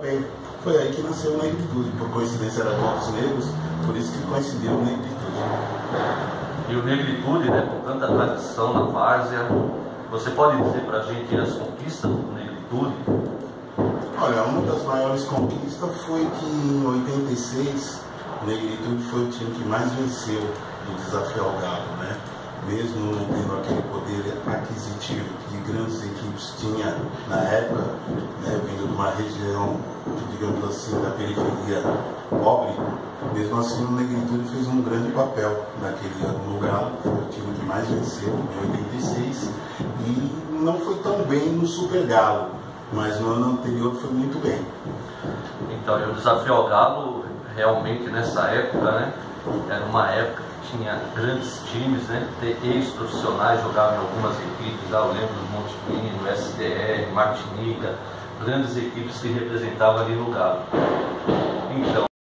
Bem, foi aí que nasceu o Negritude, por coincidência era todos negros, por isso que coincidiu o Negritude. E o Negritude, né, com tanta tradição na várzea, você pode dizer para a gente as conquistas do Negritude? Olha, uma das maiores conquistas foi que em 86 o Negritude foi o time que mais venceu no desafio ao Galo, né? mesmo não tendo aquele poder aquisitivo tinham na época, né, vindo de uma região, digamos assim, da periferia pobre, mesmo assim o Negritude fez um grande papel naquele ano no Galo, foi o time que mais venceu em 86 e não foi tão bem no Super Galo, mas no ano anterior foi muito bem. Então, e o desafio ao Galo, realmente nessa época, né, era uma época tinha grandes times, né? ex-profissionais jogavam em algumas equipes, lá eu lembro do Monte Pino, SDR, Martinica, grandes equipes que representavam ali no Galo.